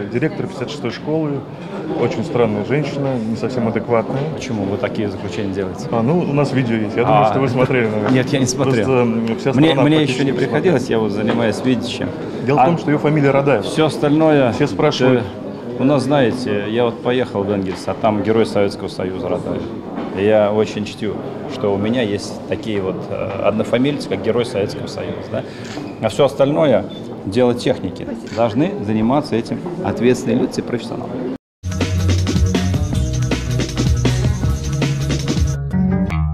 Директор 56-й школы, очень странная женщина, не совсем адекватная. Почему вы такие заключения делаете? А, ну, у нас видео есть. Я думаю, А. что вы смотрели, наверное. Нет, я не смотрел. Просто, вся Мне, мне еще не смотрела. приходилось, я вот занимаюсь видящим. Дело в том, что ее фамилия Радаев. Все остальное... Все спрашивают. э, у нас, знаете, я вот поехал в Энгельс, а там герой Советского Союза Радаев. Я очень чтю, что у меня есть такие вот э, однофамильцы, как герой Советского Союза. Да? А все остальное дело техники. Должны заниматься этим ответственные люди, профессионалы.